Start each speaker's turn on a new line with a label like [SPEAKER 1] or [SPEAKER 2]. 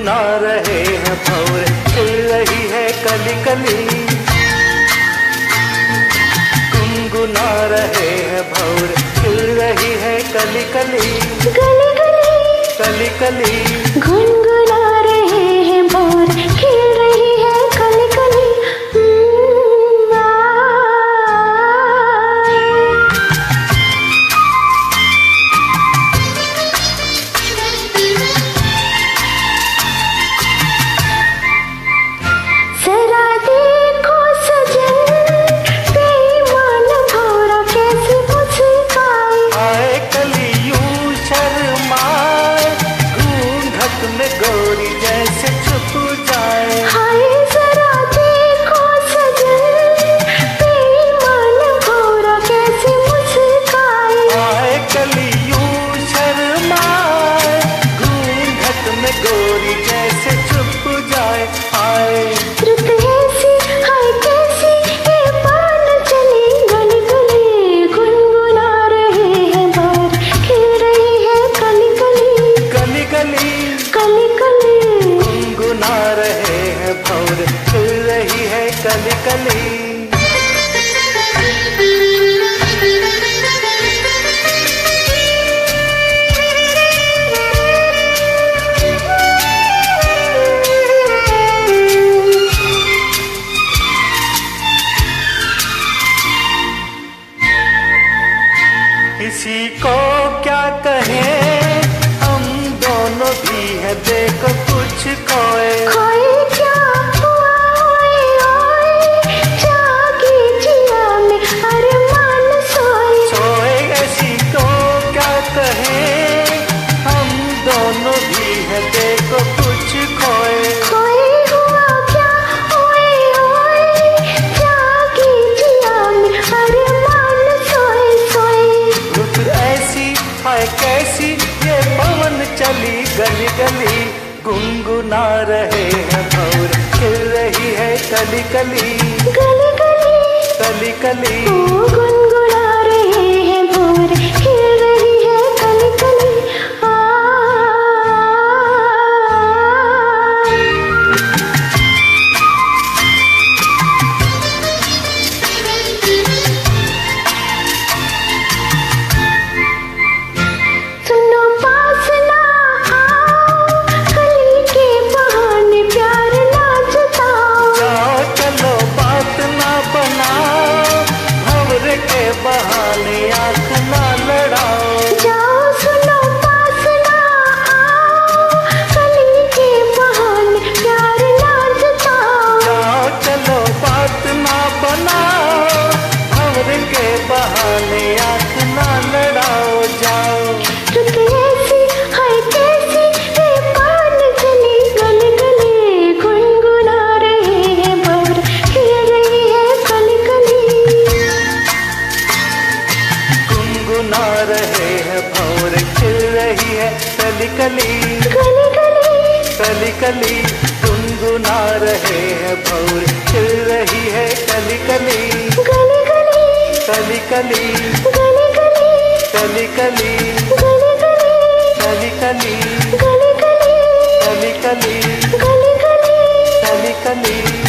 [SPEAKER 1] सुना रहे हैं भौर खुल रही है कली कली गुनगुना रहे हैं भौर खुल रही है कली कली कली कली,
[SPEAKER 2] कली, कली।
[SPEAKER 1] इसी को क्या कहें? हम दोनों भी है देखो कुछ कोई, कोई चली गली गली गुनगुना रहे हैं भौर खिल रही है कली कली। कली कली
[SPEAKER 2] कली, कली, कली। कली कली कली कली
[SPEAKER 1] गुनगुना रहे हैं भौर चल रही है कली कली कली कली कली कली कली कली कली कली कली कली
[SPEAKER 2] कली